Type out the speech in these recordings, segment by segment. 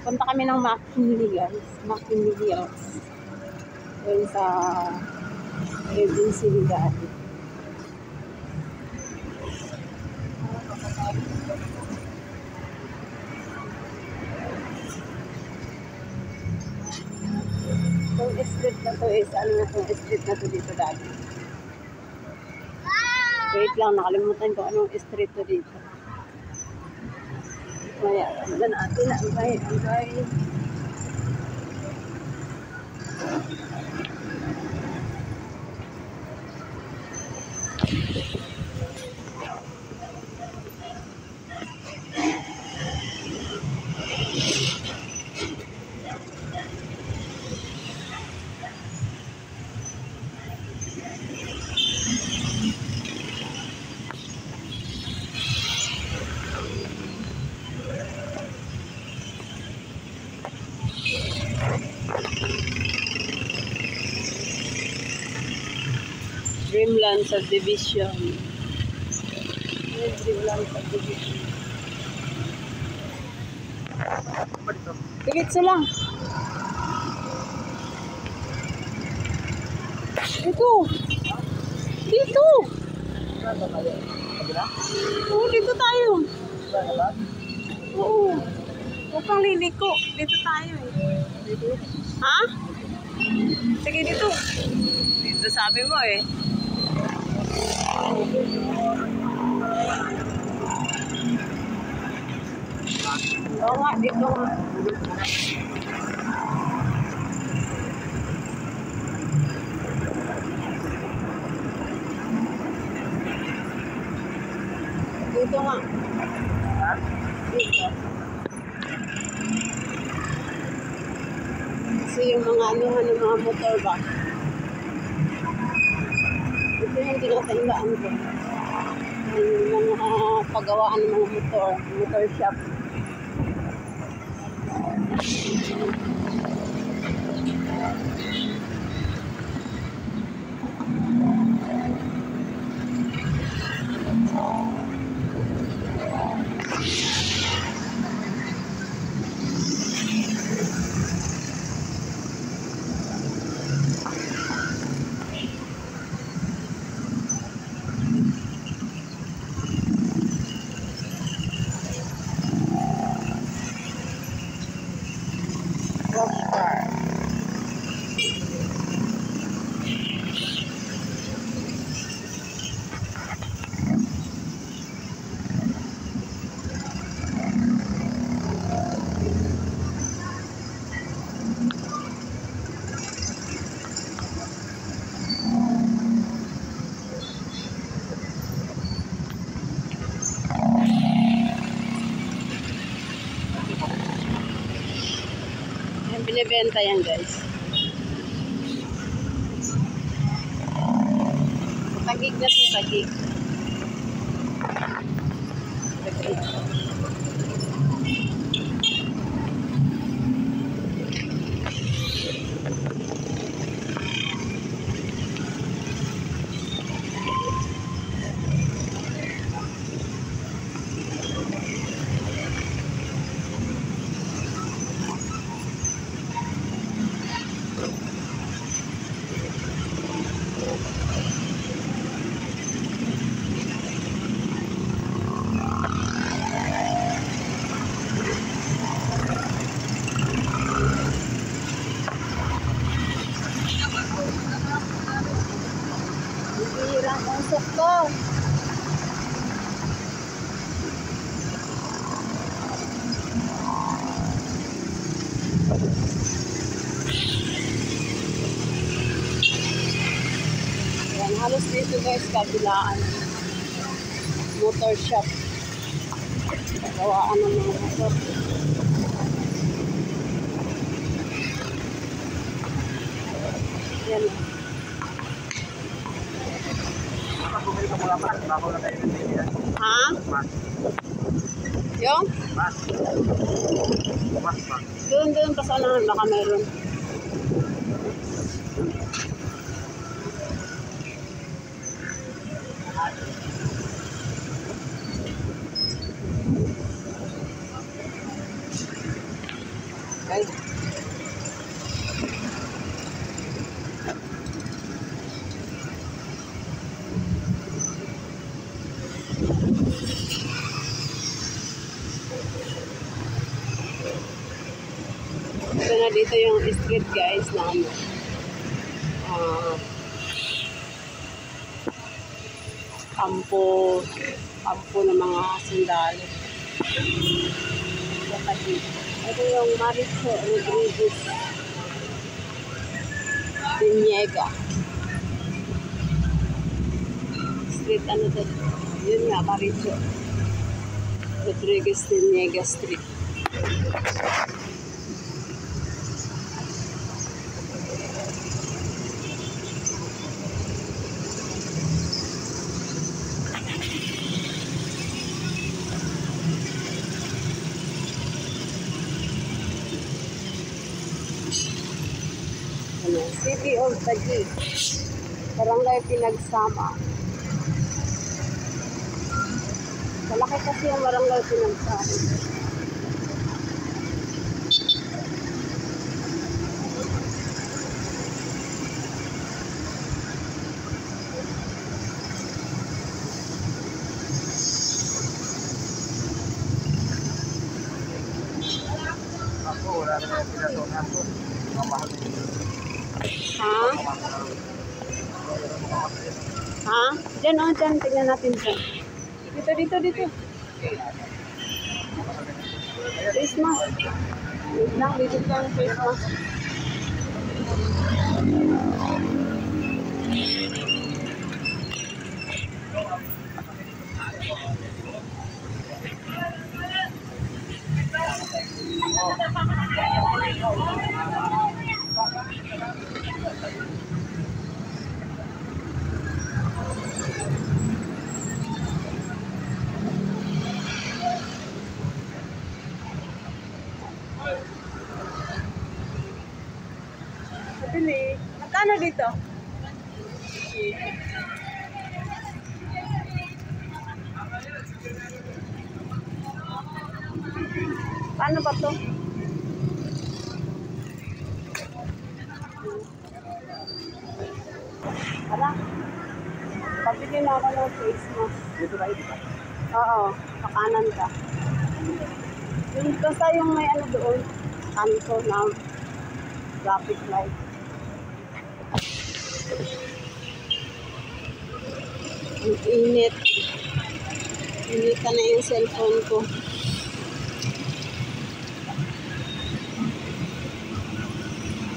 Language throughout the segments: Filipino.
Punta kami ng McKinley guys. Doon sa Quezon City dati. Itong street na to is ano na itong street na to dito dati. Wait lang, nakalimutan ko anong street to dito. Kaya, wala natin na ang gay, ang gay. Dreamland Subdivision. Ay, Dreamland Subdivision. Tigit sila. Dito. Dito. Oo, dito tayo. Oo. Huwag kang liliko. Dito tayo eh. Ha? Sige dito. Dito sabi mo eh. Oo nga, dito nga. Dito nga. Dito. Kasi yung mga ano, ano, mga motor ba? Yung tinatandaan ko. Yung mga pagawaan ng mga motor, motor shop. Binibenta yan guys. Tagig na to, tagig. Bihira ang usok ko. Yan, halos dito guys, kabilaan. Motor shop. Gawaan ng mga motor. Yan. Ha? Yung? Doon, doon, pasalahan. Baka meron. Ay. Ito na dito street guys na ano. Ah, kampo, kampo ng mga sundalo. Tabi. Ito yung Maricho Rodriguez Diniega. Street ano to? Yun nga, Maricho. Rodriguez Diniega Street. Ano, City of Taguig. Barangay Pinagsama. Malaki kasi yung barangay Pinagsama. Ako, wala naman yung pinatunan ko. Mamahal Ha? Ha? Diyan o, dyan. Tingnan natin dyan. Dito, dito, dito. Face mask. Wait lang, dito lang face mask. Pabili. Magkano dito? Paano ba to? Tara. Pabili na ako ng face mask. Dito ba? Oo, pakanan ka. Yung basta yung may ano doon, kanto na traffic light. Ang init. Inita na yung cellphone ko.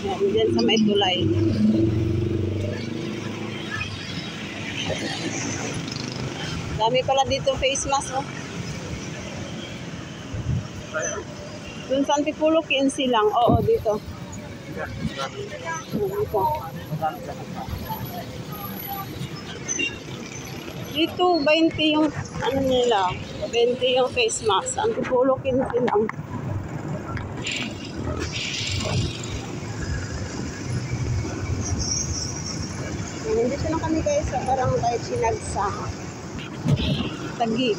Yan, dyan sa may tulay. Dami pala dito face mask, oh. Dun sa Antipulo, 15 lang. Oo, dito. Dito. Dito, 20 yung, ano nila, 20 yung face mask. Sa Antipulo, 15 lang. Nandito na kami guys sa barangay Pinagsama. Taguig.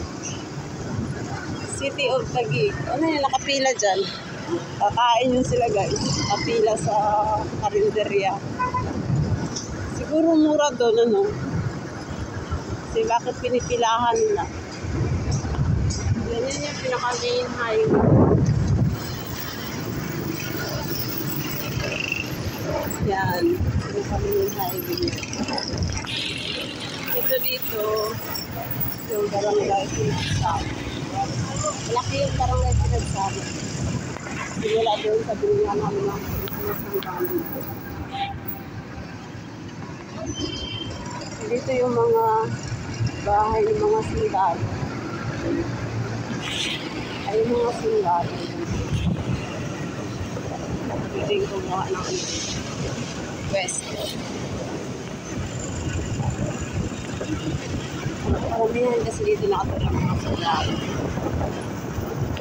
City of Taguig. Ano yung nakapila dyan? Kakain yun sila guys. Nakapila sa karinderya. Siguro mura doon ano. Kasi bakit pinipilahan nila? Yan yun yung pinaka-main highway. Yan. Pinaka-main highway. Ito dito, yung barangay pinagsama. Malaki yung barangay pinagsama. Simula doon sa binila ng Christmas ng dito. Dito yung mga bahay ng mga sundalo. Ay, yung mga sundalo. Pwedeng gumawa ng ano, west. Karamihan kasi dito nakatira ang mga sundalo.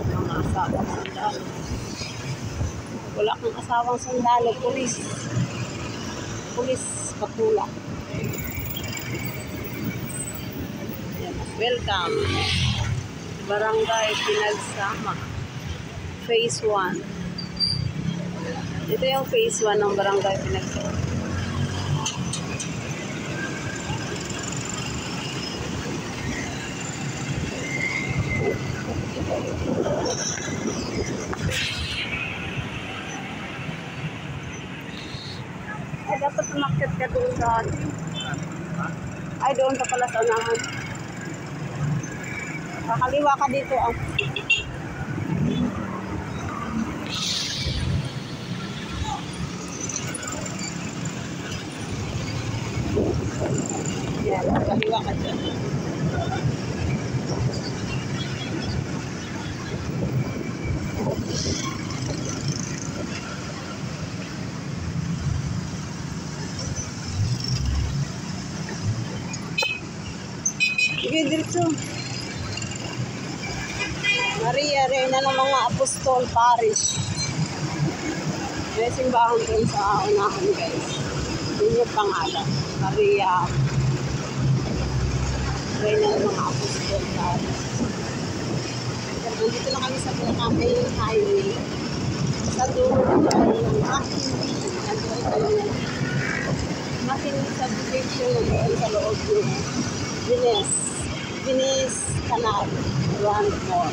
Mga sundalo. Wala kang asawang sundalo, pulis. Pulis, patula. Welcome. Barangay Pinagsama. Phase 1. Ito yung phase 1 ng barangay Pinagso. Ay, ka doon sa atin. Ay, doon ka pala sa unahan. Kakaliwa ka dito. Ah. Yan, kakaliwa ka dyan. Maria Reina ng mga Apostol Parish. May simbahan dun sa unahan guys. Yun yung pangalan. Maria Reina ng mga Apostol Parish. Nandito na kami sa Pinakamain Highway. Sa dulo ay yung Makinig. Nandito ito yung Makinig subdivision doon sa loob yung Venice. Venice Canal. Grand Mall.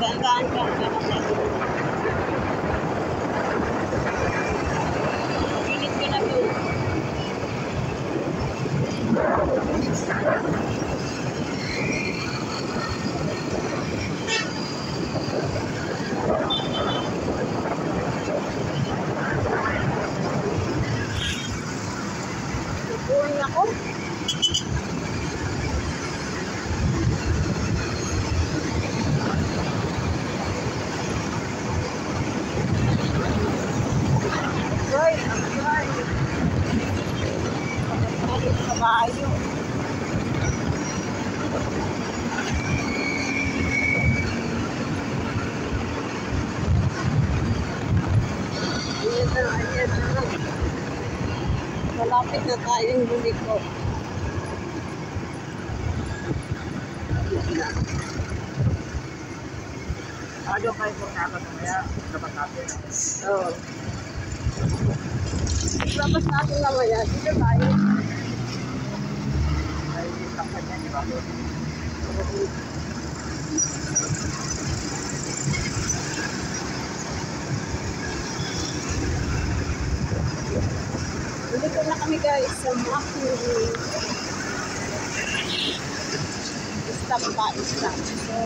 Nagdaan ka. Pilit ko na to. Uwi ako. Roy, Roy. Pagkakalik sa bayo. Ayan na, ayan na. Malapit na tayong buliko. Ano kayo kung nakakot mamaya, dapat natin. Oo. Tapos natin mamaya, dito tayo. Ba? Dito na kami guys sa Maki. Stop pa, stop. So,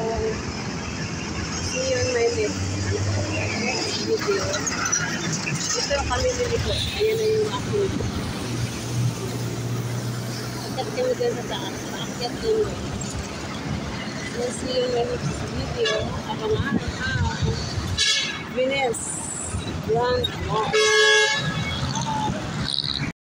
see you in my next video. Ito kami niliko. Ayan na yung Maki. Akyat kami dyan sa taas. Akyat kami. So, see you in my next video. Abangan ang Venice Grand Mall.